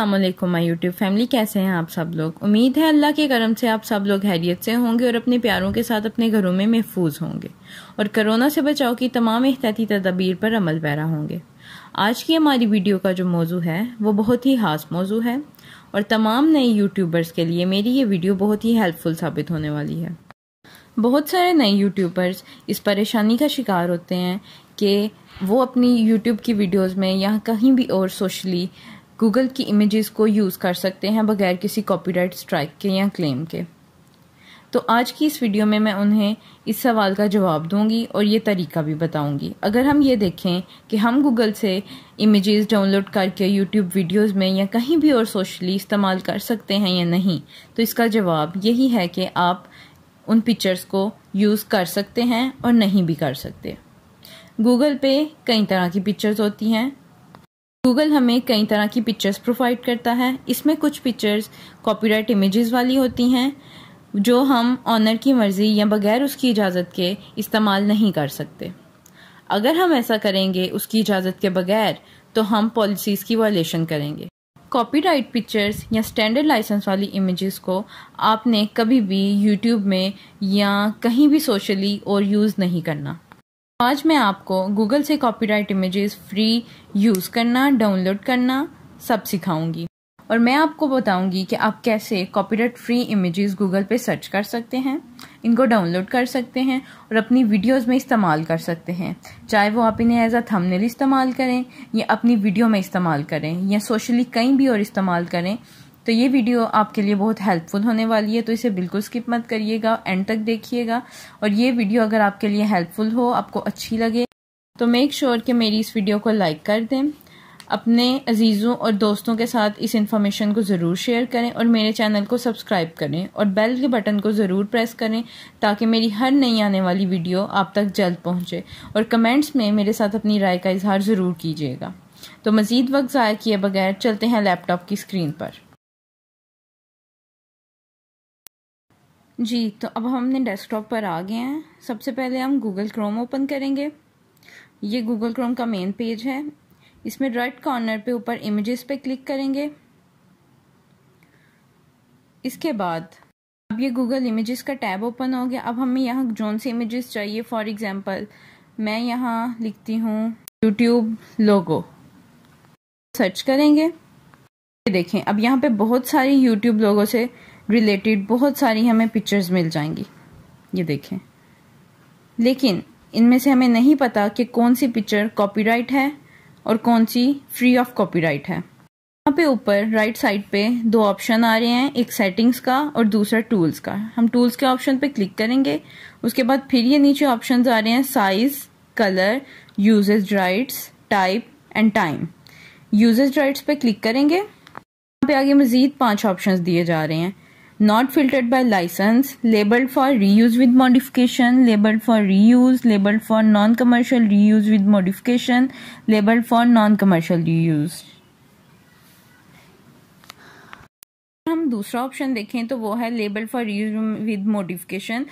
अस्सलाम वालेकुम my YouTube family कैसे हैं आप सब लोग? उम्मीद है अल्लाह के करम से आप सब लोग हैरियत से होंगे और अपने प्यारों के साथ अपने घरों में महफूज होंगे और कोरोना से बचाव की तमाम एहतियाती तदबीर पर अमल पैरा होंगे। आज की हमारी वीडियो का जो मौजू है, वो बहुत ही खास मौजू है और तमाम नए यूट्यूबर्स के लिए मेरी ये वीडियो बहुत ही हेल्पफुल साबित होने वाली है। बहुत सारे नए यूट्यूबर्स इस परेशानी का शिकार होते हैं कि वो अपनी यूट्यूब की वीडियोस में या कहीं भी और सोशली गूगल की इमेजेस को यूज़ कर सकते हैं बगैर किसी कॉपीराइट स्ट्राइक के या क्लेम के। तो आज की इस वीडियो में मैं उन्हें इस सवाल का जवाब दूँगी और ये तरीका भी बताऊँगी। अगर हम ये देखें कि हम गूगल से इमेजेस डाउनलोड करके यूट्यूब वीडियोस में या कहीं भी और सोशली इस्तेमाल कर सकते हैं या नहीं तो इसका जवाब यही है कि आप उन पिक्चर्स को यूज़ कर सकते हैं और नहीं भी कर सकते। गूगल पे कई तरह की पिक्चर्स होती हैं। गूगल हमें कई तरह की पिक्चर्स प्रोवाइड करता है। इसमें कुछ पिक्चर्स कॉपीराइट इमेजेस वाली होती हैं, जो हम ऑनर की मर्ज़ी या बगैर उसकी इजाज़त के इस्तेमाल नहीं कर सकते। अगर हम ऐसा करेंगे उसकी इजाज़त के बगैर तो हम पॉलिसीज़ की वायलेशन करेंगे। कॉपीराइट पिक्चर्स या स्टैंडर्ड लाइसेंस वाली इमेजेस को आपने कभी भी यूट्यूब में या कहीं भी सोशली और यूज़ नहीं करना। आज मैं आपको गूगल से कॉपीराइट इमेजेस फ्री यूज़ करना डाउनलोड करना सब सिखाऊँगी। और मैं आपको बताऊँगी कि आप कैसे कॉपीराइट फ्री इमेजेस गूगल पे सर्च कर सकते हैं, इनको डाउनलोड कर सकते हैं और अपनी वीडियोस में इस्तेमाल कर सकते हैं। चाहे वो आप इन्हें एज अ थंबनेल इस्तेमाल करें या अपनी वीडियो में इस्तेमाल करें या सोशली कहीं भी और इस्तेमाल करें तो ये वीडियो आपके लिए बहुत हेल्पफुल होने वाली है तो इसे बिल्कुल स्किप मत करिएगा एंड तक देखिएगा। और ये वीडियो अगर आपके लिए हेल्पफुल हो, आपको अच्छी लगे तो मेक श्योर sure कि मेरी इस वीडियो को लाइक कर दें। अपने अजीज़ों और दोस्तों के साथ इस इन्फॉर्मेशन को ज़रूर शेयर करें और मेरे चैनल को सब्सक्राइब करें और बेल के बटन को ज़रूर प्रेस करें ताकि मेरी हर नई आने वाली वीडियो आप तक जल्द पहुँचे और कमेंट्स में मेरे साथ अपनी राय का इजहार ज़रूर कीजिएगा। तो मज़ीद वक्त ज़ाय किए बगैर चलते हैं लैपटॉप की स्क्रीन पर। जी तो अब हमने डेस्कटॉप पर आ गए हैं। सबसे पहले हम गूगल क्रोम ओपन करेंगे। ये गूगल क्रोम का मेन पेज है। इसमें राइट कॉर्नर पे ऊपर इमेजेस पे क्लिक करेंगे। इसके बाद, अब ये गूगल इमेजेस का टैब ओपन हो गया। अब हमें यहाँ जोन से इमेजेस चाहिए? फॉर एग्जांपल मैं यहाँ लिखती हूँ यूट्यूब लोगो सर्च करेंगे। देखें, अब यहाँ पे बहुत सारी यूट्यूब लोगों से रिलेटेड बहुत सारी हमें पिक्चर्स मिल जाएँगी। ये देखें। लेकिन इनमें से हमें नहीं पता कि कौन सी पिक्चर कॉपीराइट है और कौन सी फ्री ऑफ़ कॉपीराइट है। यहाँ पे ऊपर राइट साइड पे दो ऑप्शन आ रहे हैं, एक सेटिंग्स का और दूसरा टूल्स का। हम टूल्स के ऑप्शन पे क्लिक करेंगे, उसके बाद फिर ये नीचे ऑप्शंस आ रहे हैं size colour usage rights type and time usage rights पे क्लिक करेंगे। यहाँ पे आगे मजीद पाँच ऑप्शंस दिए जा रहे हैं। Not filtered by license, labeled for reuse with modification, labeled for reuse, labeled for non-commercial reuse with modification, labeled for non-commercial reuse. हम दूसरा ऑप्शन देखें तो वो है label for use with modification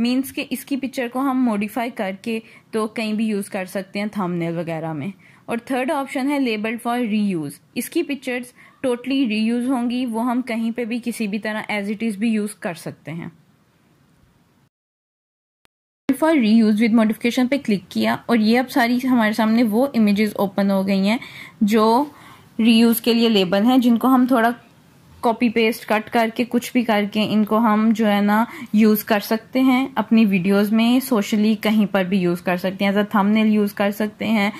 means कि इसकी पिक्चर को हम मॉडिफाई करके तो कहीं भी यूज़ कर सकते हैं थंबनेल वगैरह में और थर्ड ऑप्शन है लेबल फॉर रीयूज इसकी पिक्चर्स टोटली रीयूज होंगी, वो हम कहीं पे भी किसी भी तरह एज इट इज़ भी यूज़ कर सकते हैं। फॉर रीयूज विद मॉडिफिकेशन पे क्लिक किया और ये अब सारी हमारे सामने वो इमेजेस ओपन हो गई हैं जो रीयूज के लिए लेबल हैं, जिनको हम थोड़ा कॉपी पेस्ट कट करके, कुछ भी करके इनको हम जो है ना यूज़ कर सकते हैं। अपनी वीडियोस में सोशली कहीं पर भी यूज़ कर सकते हैं एज अ थंबनेल यूज़ कर सकते हैं।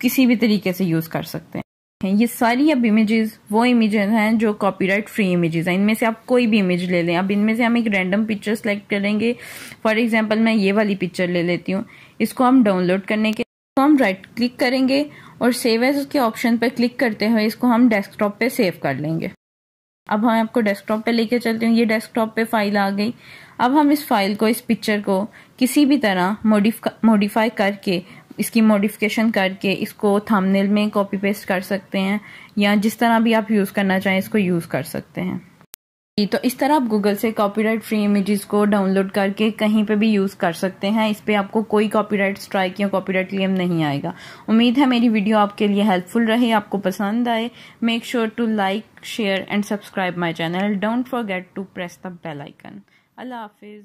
किसी भी तरीके से यूज़ कर सकते हैं। ये सारी अब इमेजेस वो इमेजेस हैं जो कॉपीराइट फ्री इमेजेस हैं। इनमें से आप कोई भी इमेज ले लें। अब इनमें से हम एक रैंडम पिक्चर सेलेक्ट करेंगे फॉर एग्जांपल मैं ये वाली पिक्चर ले लेती हूँ। इसको हम डाउनलोड करने के तो हम राइट क्लिक करेंगे और सेव एज के ऑप्शन पर क्लिक करते हुए इसको हम डेस्कटॉप पे सेव कर लेंगे। अब हम आपको डेस्कटॉप पे लेके चलते हैं। ये डेस्कटॉप पे फ़ाइल आ गई। अब हम इस फ़ाइल को, इस पिक्चर को किसी भी तरह मोडिफाई करके इसकी मॉडिफिकेशन करके इसको थंबनेल में कॉपी पेस्ट कर सकते हैं, या जिस तरह भी आप यूज़ करना चाहें, इसको यूज़ कर सकते हैं। तो इस तरह आप गूगल से कॉपीराइट फ्री इमेजेस को डाउनलोड करके कहीं पे भी यूज़ कर सकते हैं। इस पे आपको कोई कॉपीराइट स्ट्राइक या कॉपीराइट क्लेम नहीं आएगा। उम्मीद है मेरी वीडियो आपके लिए हेल्पफुल रहे, आपको पसंद आए। Make sure to like share and subscribe my channel don't forget to press the bell icon अल्लाह हाफिज़।